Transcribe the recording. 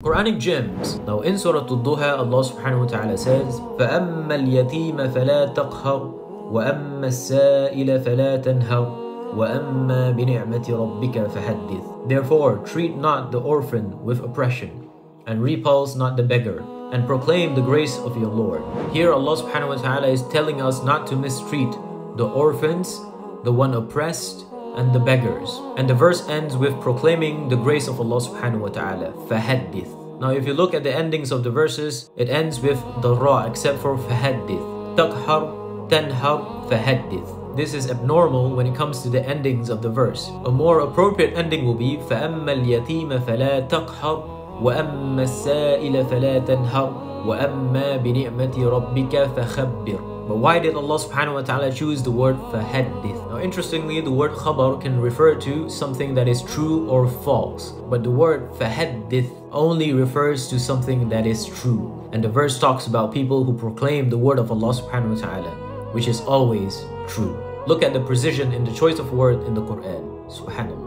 Quranic gems. Now in Surah Al-Duha, Allah subhanahu wa ta'ala says, فَأَمَّا الْيَتِيمَ فَلَا تَقْهَرْ وَأَمَّا السَّائِلَ فَلَا تَنْهَرْ وَأَمَّا بِنِعْمَةِ رَبِّكَ فَحَدِّثْ Therefore, treat not the orphan with oppression, and repulse not the beggar, and proclaim the grace of your Lord. Here Allah subhanahu wa ta'ala is telling us not to mistreat the orphans, the one oppressed, and the beggars. And the verse ends with proclaiming the grace of Allah subhanahu wa ta'ala. فَحَدِّث Now if you look at the endings of the verses, it ends with the ra except for فَحَدِّث تَقْهَرْ تَنْهَرْ فَحَدِّث This is abnormal when it comes to the endings of the verse. A more appropriate ending will be فَأَمَّا الْيَتِيمَ فَلَا تَقْهَرْ وَأَمَّا السَّائِلَ فَلَا تَنْهَرْ وَأَمَّا بِنِعْمَةِ رَبِّكَ فَخَبِّرْ but why did Allah subhanahu wa ta'ala choose the word fahaddith? Now interestingly, the word khabar can refer to something that is true or false. But the word fahaddith only refers to something that is true. And the verse talks about people who proclaim the word of Allah subhanahu wa ta'ala, which is always true. Look at the precision in the choice of word in the Quran. Subhanallah.